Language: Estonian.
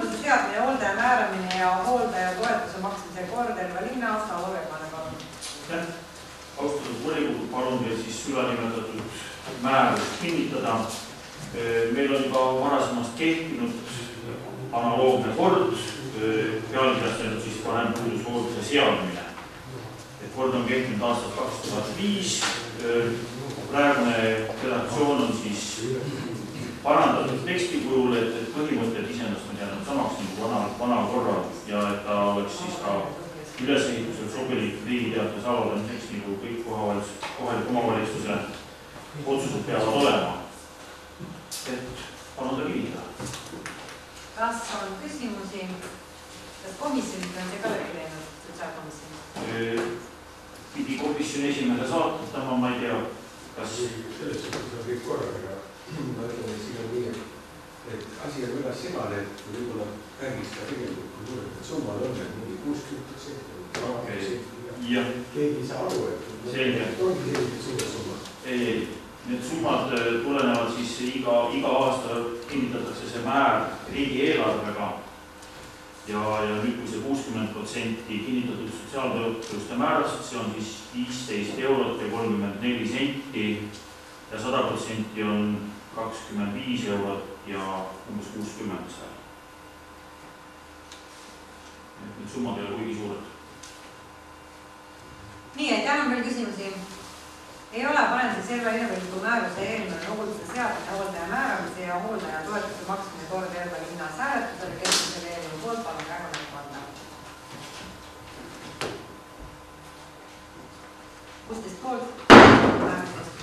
hoolduse seadmine, hooldaja määramine ja hooldaja toetuse maksmise kord, Elva linnas, Avo Vebane, palun. aitäh. austatud volikogu, palun teil siis ülanimetatud määrust kinnitada. meil on juba varasemast kehtinud analoogne kord, pealkirjastatud siis vanempuudushoolduse seadmine. et kord on kehtinud aastast kaks tuhat viis. praegune redaktsioon on siis parandatud teksti kujul, et, et põhimõtted iseenesest on jäänud samaks nagu vana, vana korral ja et ta oleks siis ka ülesehitusel sobilik riigi teates avaldamiseks, nagu kõik kohaliku, kohaliku omavalitsuse otsused peavad olema. et palun ta kinnitada. kas on küsimusi? kas komisjonid on see ka läbi läinud, sotsiaalkomisjon? pidi komisjoni esimehele saatma, ma ei tea, kas selles suhtes on kõik korraga, ma ütlen, et siin on nii, et, et asi on väga et võib-olla räägiks ka tegelikult, kui suured need summad on, et mingi kuuskümmend protsenti jah, keegi ei saa aru, et Selge. ongi sellised suured summad. ei, ei, need summad äh, tulenevad siis iga, iga aasta kinnitatakse see määr riigieelarvega. ja, ja nüüd, kui see kuuskümmend protsenti kinnitatud sotsiaaltoetuste määrast, see on siis viisteist eurot ja kolmkümmend neli senti ja sada protsenti on kakskümmend viis eurot ja umbes kuuskümmend seal. Need summad ei ole kuigi suured. nii, aitäh, on veel küsimusi? ei ole, panen siis Elva linnavolikogu määruse eelnõu hoolduse seaduse hooldaja määramise ja hooldaja toetuse maksmise kord Elva linnas hääletusele, kes on selle eelnõu poolt, palun käega märku anda. kuusteist poolt,